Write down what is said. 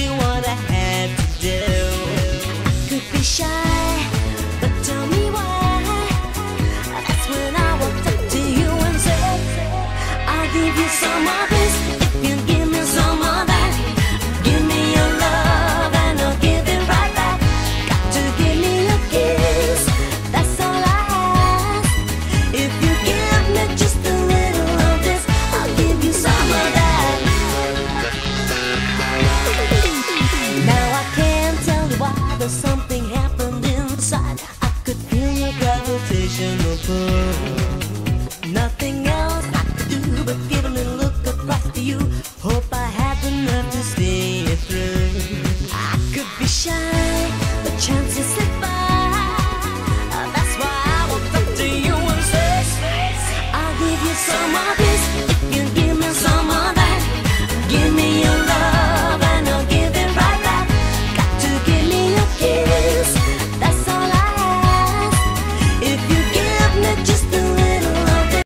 I. Could be shy, but tell me why. That's when I walked up to you and said, I'll give you some of this. There's something happened inside. I could feel your gravitational pull. Nothing else I could do but give a little look across to you. Hope I have enough to see it through. I could be shy, but chances slip by. That's why I will come to you and say, I give you some.